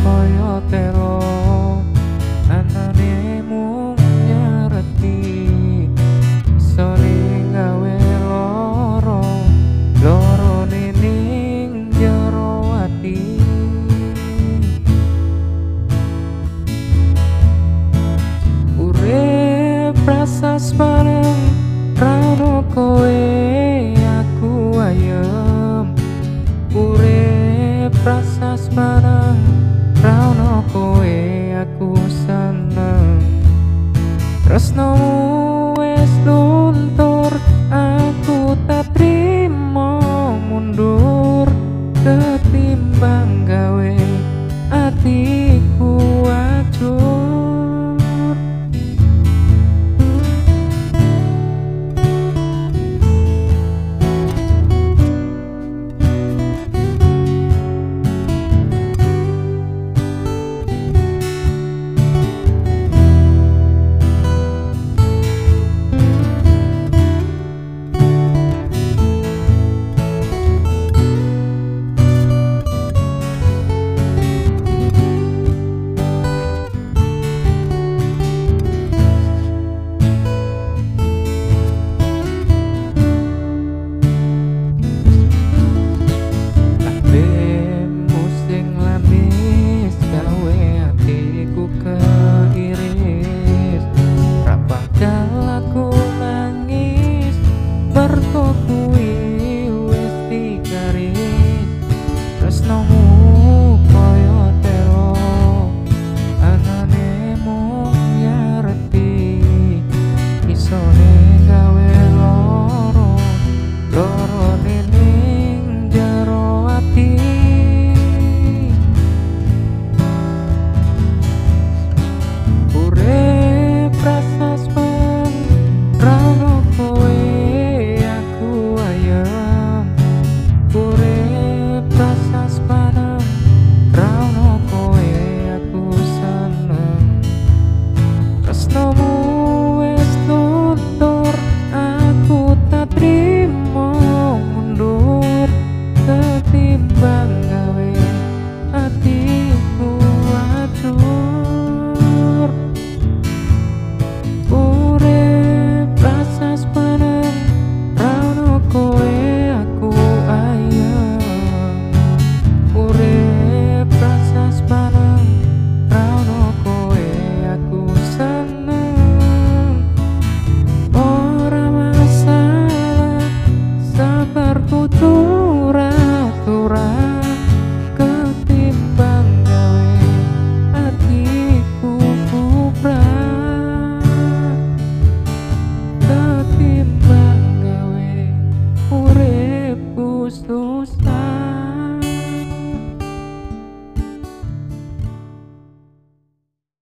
kaya telo anane mung nyereti isone gawe loro. Loro ning jero ati. Urip rasas bareng rano kowe aku ayem. Urip rasas bareng Krasnou ура!